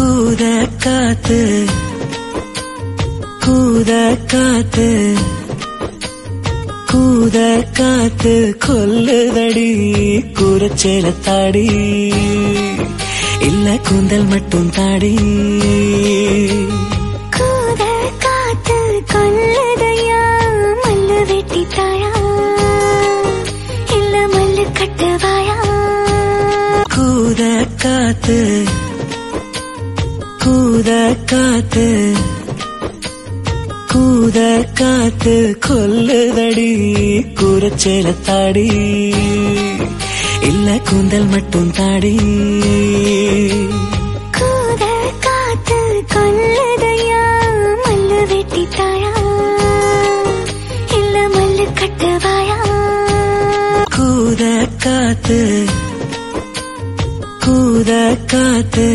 கூத காத்து கூத காத்து கூத காத்து கொல்லுதடி கூரச்சேல தாடி. இல்ல கூந்தல் மட்டும் தாடி. கூத காத்து கொல்லுதையா மல்லு வெட்டி தாயா. இல்ல மல்லு கட்டுவாயா. கூத காத்து கூத காத்து கூத காத்து கொல்லுதடி கூரச்சேல தாடி. இல்ல கூந்தல் மட்டும் தாடி. கூத காத்து கொல்லுதையா மல்லு வெட்டி தாயா. இல்ல மல்லு கட்டுவாயா. கூத காத்து கூத காத்து